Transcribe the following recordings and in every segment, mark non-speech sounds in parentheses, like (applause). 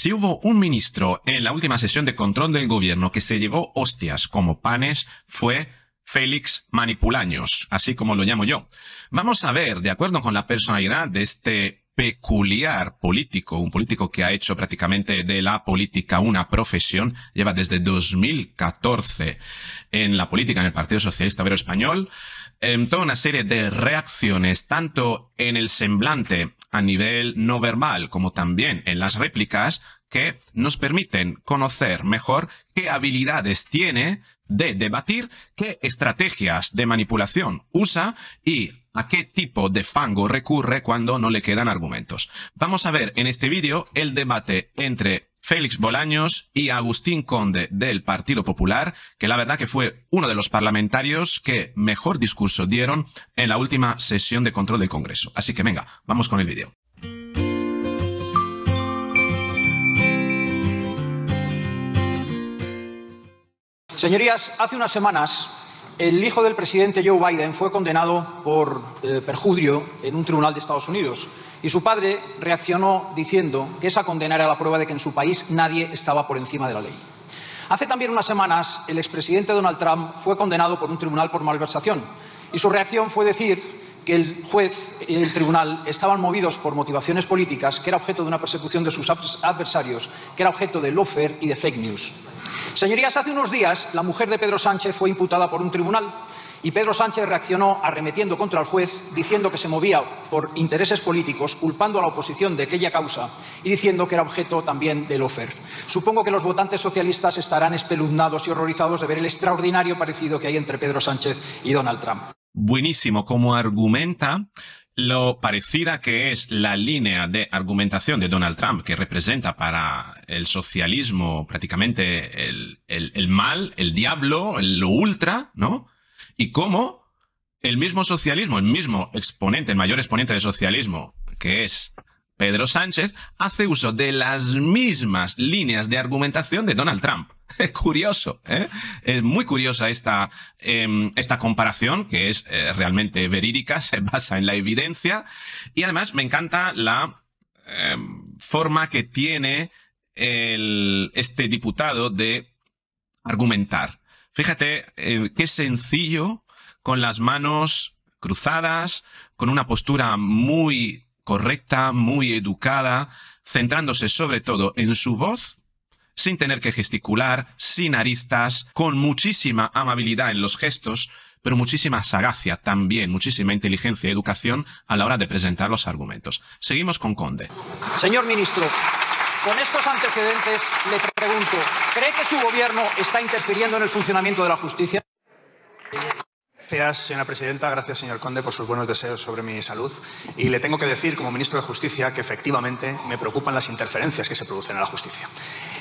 Si hubo un ministro en la última sesión de control del gobierno que se llevó hostias como panes, fue Félix Manipulaños, así como lo llamo yo. Vamos a ver, de acuerdo con la personalidad de este peculiar político, un político que ha hecho prácticamente de la política una profesión, lleva desde 2014 en la política en el Partido Socialista Obrero Español, en toda una serie de reacciones, tanto en el semblante a nivel no verbal como también en las réplicas, que nos permiten conocer mejor qué habilidades tiene de debatir, qué estrategias de manipulación usa y a qué tipo de fango recurre cuando no le quedan argumentos. Vamos a ver en este vídeo el debate entre Félix Bolaños y Agustín Conde del Partido Popular, que la verdad que fue uno de los parlamentarios que mejor discurso dieron en la última sesión de control del Congreso. Así que venga, vamos con el vídeo. Señorías, hace unas semanas el hijo del presidente Joe Biden fue condenado por eh, en un tribunal de Estados Unidos y su padre reaccionó diciendo que esa condena era la prueba de que en su país nadie estaba por encima de la ley. Hace también unas semanas el expresidente Donald Trump fue condenado por un tribunal por malversación y su reacción fue decir que el juez y el tribunal estaban movidos por motivaciones políticas, que era objeto de una persecución de sus adversarios, que era objeto de lawfare y de fake news. Señorías, hace unos días la mujer de Pedro Sánchez fue imputada por un tribunal y Pedro Sánchez reaccionó arremetiendo contra el juez, diciendo que se movía por intereses políticos, culpando a la oposición de aquella causa y diciendo que era objeto también del OFER. Supongo que los votantes socialistas estarán espeluznados y horrorizados de ver el extraordinario parecido que hay entre Pedro Sánchez y Donald Trump. Buenísimo como argumenta lo parecida que es la línea de argumentación de Donald Trump, que representa para el socialismo prácticamente el, mal, el diablo, lo ultra, ¿no? Y cómo el mismo socialismo, el mismo exponente, el mayor exponente del socialismo, que es Pedro Sánchez, hace uso de las mismas líneas de argumentación de Donald Trump. (laughs) Es curioso, ¿eh? Es muy curiosa esta, em, esta comparación, que es eh, realmente verídica, (laughs) se basa en la evidencia, y además me encanta la em, forma que tiene este diputado de argumentar. Fíjate eh, qué sencillo, con las manos cruzadas, con una postura muy correcta, muy educada, centrándose sobre todo en su voz sin tener que gesticular, sin aristas, con muchísima amabilidad en los gestos, pero muchísima sagacia también, muchísima inteligencia y educación a la hora de presentar los argumentos. Seguimos con Conde. Señor ministro, con estos antecedentes le pregunto, ¿cree que su gobierno está interfiriendo en el funcionamiento de la justicia? Gracias, señora presidenta. Gracias, señor Conde, por sus buenos deseos sobre mi salud. Y le tengo que decir, como ministro de Justicia, que efectivamente me preocupan las interferencias que se producen en la justicia.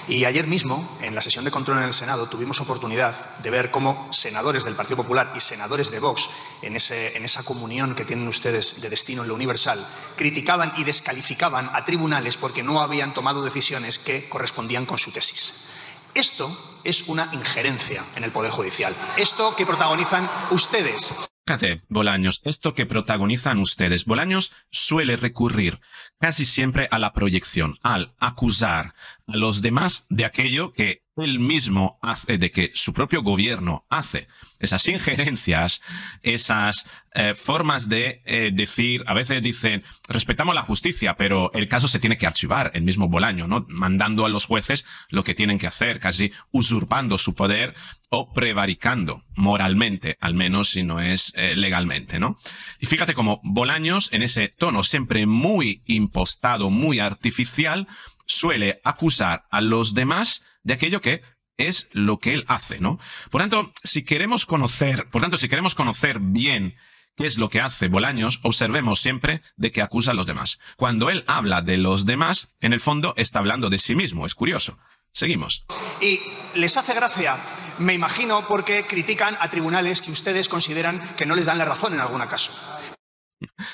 Y ayer mismo, en la sesión de control en el Senado, tuvimos oportunidad de ver cómo senadores del Partido Popular y senadores de Vox, en, en esa comunión que tienen ustedes de destino en lo universal, criticaban y descalificaban a tribunales porque no habían tomado decisiones que correspondían con su tesis. Esto es una injerencia en el Poder Judicial. Esto que protagonizan ustedes. Fíjate, Bolaños, esto que protagonizan ustedes. Bolaños suele recurrir casi siempre a la proyección, al acusar a los demás de aquello que él mismo hace, de que su propio gobierno hace. Esas injerencias, esas eh, formas de eh, decir, a veces dicen, respetamos la justicia, pero el caso se tiene que archivar, el mismo Bolaño, ¿no? Mandando a los jueces lo que tienen que hacer, casi usurpando su poder o prevaricando moralmente, al menos si no es eh, legalmente, ¿no? Y fíjate como Bolaños, en ese tono siempre muy impostado, muy artificial, suele acusar a los demás de aquello que es lo que él hace, ¿no? Por tanto, si queremos conocer, por tanto, si queremos conocer bien qué es lo que hace Bolaños, observemos siempre de que acusa a los demás. Cuando él habla de los demás, en el fondo está hablando de sí mismo, es curioso. Seguimos. Y les hace gracia, me imagino, porque critican a tribunales que ustedes consideran que no les dan la razón en algún caso.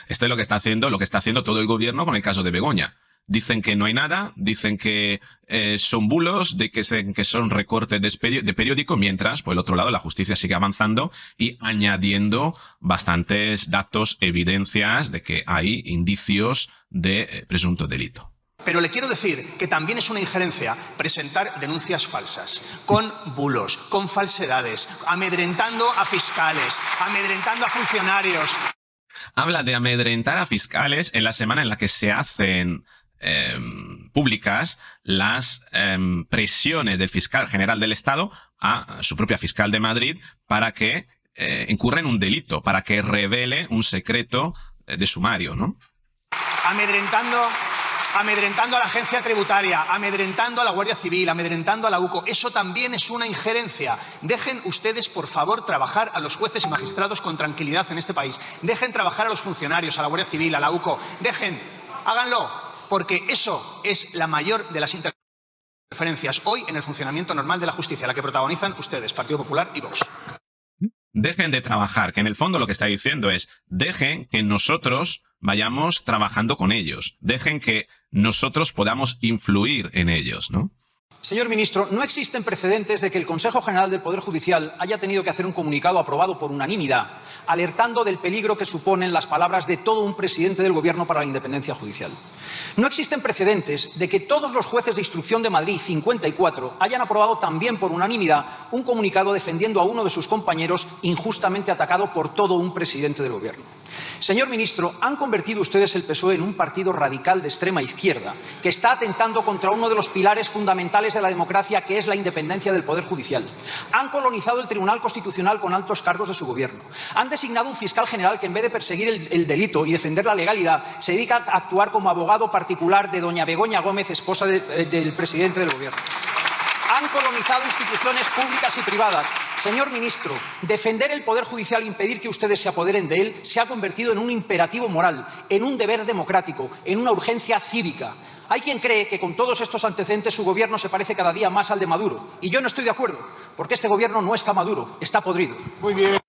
Esto es lo que está haciendo, lo que está haciendo todo el gobierno con el caso de Begoña. Dicen que no hay nada, dicen que eh, son bulos, de que, que son recortes de, periódico, mientras, por el otro lado, la justicia sigue avanzando y añadiendo bastantes datos, evidencias de que hay indicios de eh, presunto delito. Pero le quiero decir que también es una injerencia presentar denuncias falsas, con bulos, con falsedades, amedrentando a fiscales, amedrentando a funcionarios. Habla de amedrentar a fiscales en la semana en la que se hacen em, públicas las em, presiones del fiscal general del Estado a su propia fiscal de Madrid para que eh, incurra en un delito, para que revele un secreto eh, de sumario, ¿no? Amedrentando amedrentando a la agencia tributaria, amedrentando a la Guardia Civil, amedrentando a la UCO. Eso también es una injerencia. Dejen ustedes, por favor, trabajar a los jueces y magistrados con tranquilidad en este país. Dejen trabajar a los funcionarios, a la Guardia Civil, a la UCO. Dejen, háganlo, porque eso es la mayor de las interferencias hoy en el funcionamiento normal de la justicia, la que protagonizan ustedes, Partido Popular y Vox dejen de trabajar, que en el fondo lo que está diciendo es, dejen que nosotros vayamos trabajando con ellos, dejen que nosotros podamos influir en ellos, ¿no? Señor ministro, no existen precedentes de que el Consejo General del Poder Judicial haya tenido que hacer un comunicado aprobado por unanimidad, alertando del peligro que suponen las palabras de todo un presidente del Gobierno para la independencia judicial. No existen precedentes de que todos los jueces de instrucción de Madrid, 54, hayan aprobado también por unanimidad un comunicado defendiendo a uno de sus compañeros injustamente atacado por todo un presidente del Gobierno. Señor ministro, han convertido ustedes el PSOE en un partido radical de extrema izquierda que está atentando contra uno de los pilares fundamentales de la democracia, que es la independencia del Poder Judicial. Han colonizado el Tribunal Constitucional con altos cargos de su gobierno. Han designado un fiscal general que, en vez de perseguir el, delito y defender la legalidad, se dedica a actuar como abogado particular de doña Begoña Gómez, esposa eh, del presidente del gobierno han colonizado instituciones públicas y privadas. Señor ministro, defender el Poder Judicial e impedir que ustedes se apoderen de él se ha convertido en un imperativo moral, en un deber democrático, en una urgencia cívica. Hay quien cree que con todos estos antecedentes su gobierno se parece cada día más al de Maduro. Y yo no estoy de acuerdo, porque este gobierno no está maduro, está podrido. Muy bien.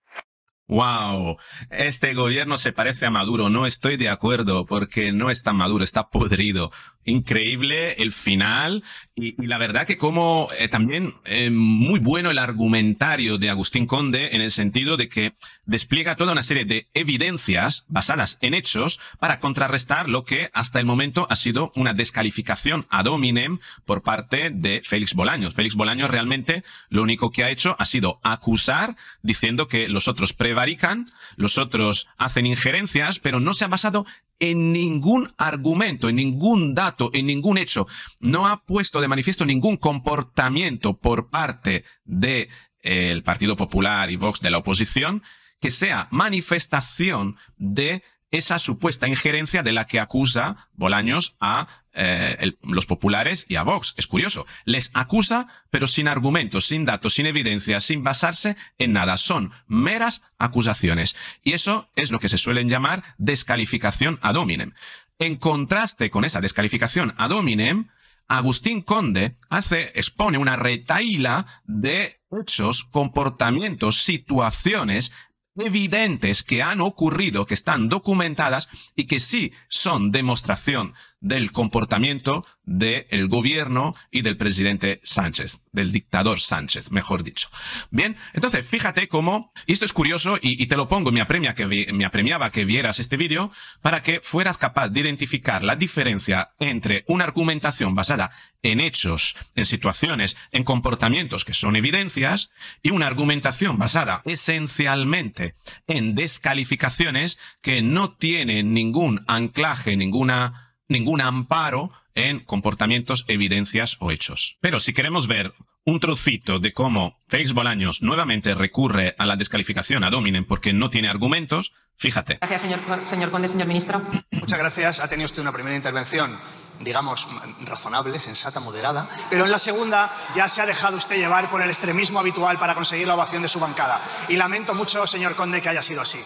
Wow, este gobierno se parece a Maduro. No estoy de acuerdo porque no está maduro, está podrido. Increíble el final y, la verdad que como eh, también eh, muy bueno el argumentario de Agustín Conde en el sentido de que despliega toda una serie de evidencias basadas en hechos para contrarrestar lo que hasta el momento ha sido una descalificación ad hominem por parte de Félix Bolaños. Félix Bolaños realmente lo único que ha hecho ha sido acusar diciendo que los otros prevarican, los otros hacen injerencias, pero no se ha basado en ningún argumento, en ningún dato, en ningún hecho. No ha puesto de manifiesto ningún comportamiento por parte del de, Partido Popular y Vox de la oposición que sea manifestación de esa supuesta injerencia de la que acusa Bolaños a eh, los populares y a Vox. Es curioso. Les acusa, pero sin argumentos, sin datos, sin evidencia, sin basarse en nada. Son meras acusaciones. Y eso es lo que se suelen llamar descalificación ad hominem. En contraste con esa descalificación ad hominem, Agustín Conde hace, expone una retaíla de hechos, comportamientos, situaciones evidentes que han ocurrido, que están documentadas y que sí son demostración del comportamiento del gobierno y del presidente Sánchez, del dictador Sánchez, mejor dicho. Bien, entonces fíjate cómo, y esto es curioso y, te lo pongo, me, apremia que me apremiaba que vieras este vídeo para que fueras capaz de identificar la diferencia entre una argumentación basada en hechos, en situaciones, en comportamientos que son evidencias y una argumentación basada esencialmente en descalificaciones que no tienen ningún anclaje, ninguna ningún amparo en comportamientos, evidencias o hechos. Pero si queremos ver un trocito de cómo Félix Bolaños nuevamente recurre a la descalificación a Dominen porque no tiene argumentos, fíjate. Gracias, señor, señor Conde, señor ministro. Muchas gracias. Ha tenido usted una primera intervención, digamos, razonable, sensata, moderada, pero en la segunda ya se ha dejado usted llevar por el extremismo habitual para conseguir la ovación de su bancada. Y lamento mucho, señor Conde, que haya sido así.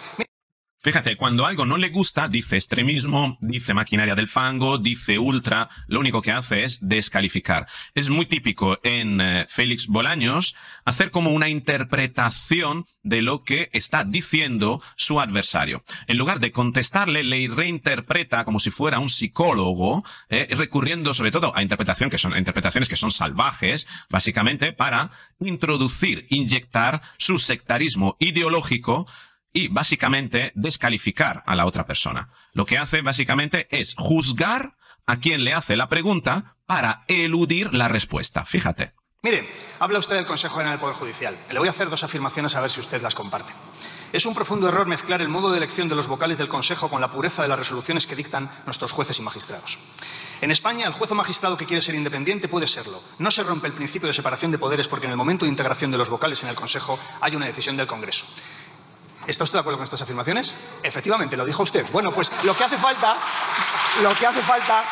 Fíjate, cuando algo no le gusta, dice extremismo, dice maquinaria del fango, dice ultra, lo único que hace es descalificar. Es muy típico en eh, Félix Bolaños hacer como una interpretación de lo que está diciendo su adversario. En lugar de contestarle, le reinterpreta como si fuera un psicólogo, eh, recurriendo sobre todo a que son, interpretaciones que son salvajes, básicamente para introducir, inyectar su sectarismo ideológico y básicamente descalificar a la otra persona. Lo que hace básicamente es juzgar a quien le hace la pregunta para eludir la respuesta. Fíjate. Mire, habla usted del Consejo General del Poder Judicial. Le voy a hacer dos afirmaciones a ver si usted las comparte. Es un profundo error mezclar el modo de elección de los vocales del Consejo con la pureza de las resoluciones que dictan nuestros jueces y magistrados. En España, el juez o magistrado que quiere ser independiente puede serlo. No se rompe el principio de separación de poderes porque en el momento de integración de los vocales en el Consejo hay una decisión del Congreso. ¿Está usted de acuerdo con estas afirmaciones? Efectivamente, lo dijo usted. Bueno, pues lo que hace falta, lo que hace falta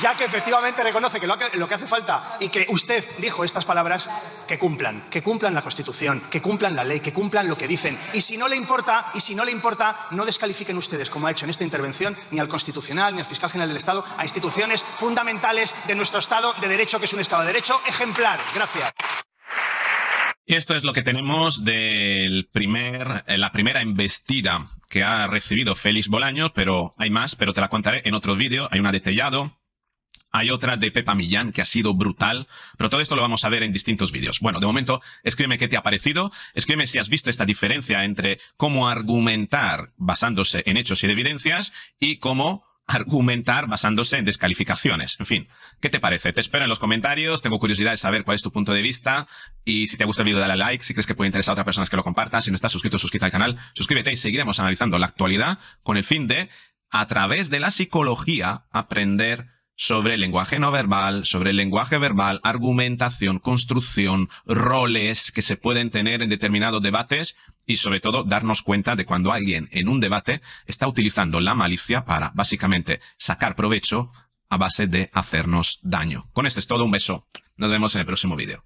ya que efectivamente reconoce que lo, que hace falta y que usted dijo estas palabras, que cumplan, que cumplan la Constitución, que cumplan la ley, que cumplan lo que dicen. Y si no le importa, y si no le importa, no descalifiquen ustedes, como ha hecho en esta intervención, ni al Constitucional, ni al Fiscal General del Estado, a instituciones fundamentales de nuestro Estado de Derecho, que es un Estado de Derecho ejemplar. Gracias. Y esto es lo que tenemos de primer, eh, la primera embestida que ha recibido Félix Bolaños, pero hay más, pero te la contaré en otro vídeo. Hay una de Tellado, hay otra de Pepa Millán que ha sido brutal, pero todo esto lo vamos a ver en distintos vídeos. Bueno, de momento, escríbeme qué te ha parecido, escríbeme si has visto esta diferencia entre cómo argumentar basándose en hechos y evidencias y cómo argumentar basándose en descalificaciones. En fin, ¿qué te parece? Te espero en los comentarios, tengo curiosidad de saber cuál es tu punto de vista y si te gusta el vídeo dale a like, si crees que puede interesar a otras personas que lo compartan, si no estás suscrito, suscríbete al canal, suscríbete y seguiremos analizando la actualidad con el fin de, a través de la psicología, aprender sobre el lenguaje no verbal, sobre el lenguaje verbal, argumentación, construcción, roles que se pueden tener en determinados debates y sobre todo darnos cuenta de cuando alguien en un debate está utilizando la malicia para básicamente sacar provecho a base de hacernos daño. Con esto es todo, un beso. Nos vemos en el próximo vídeo.